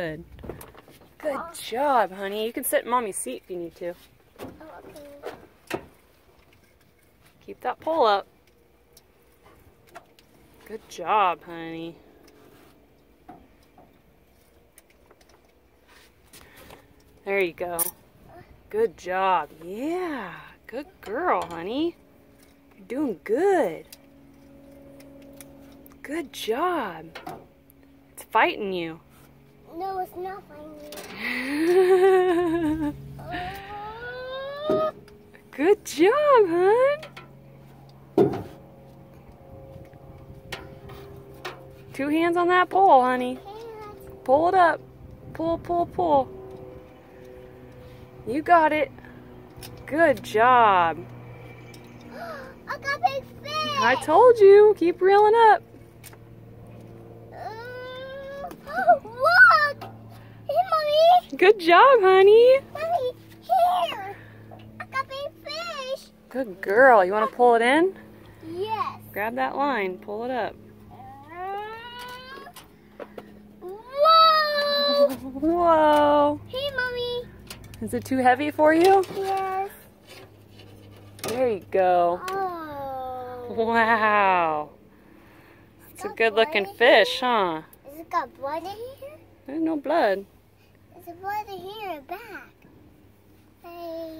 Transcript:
Good. Good job, honey. You can sit in mommy's seat if you need to. Oh, okay. Keep that pole up. Good job, honey. There you go. Good job. Yeah. Good girl, honey. You're doing good. Good job. It's fighting you. No, it's not funny. Good job, hon. Two hands on that pole, honey. Pull it up. Pull, pull, pull. You got it. Good job. I got big fish. I told you. Keep reeling up. Uh, look! Hey, mommy. Good job, honey. Mommy, here. I got big fish. Good girl. You want to pull it in? Yes. Grab that line. Pull it up. Whoa! Whoa. Hey, mommy. Is it too heavy for you? Yes. There you go. Oh. Wow. It's a good looking fish, huh? Is it got blood in here? There's no blood. It blood in here and back? Hey.